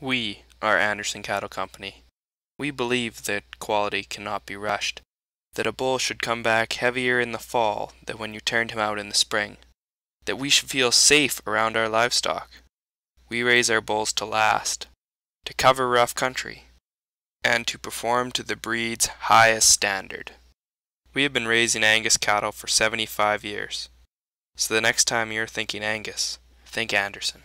We are Anderson Cattle Company. We believe that quality cannot be rushed, that a bull should come back heavier in the fall than when you turned him out in the spring, that we should feel safe around our livestock. We raise our bulls to last, to cover rough country, and to perform to the breed's highest standard. We have been raising Angus cattle for 75 years, so the next time you're thinking Angus, think Anderson.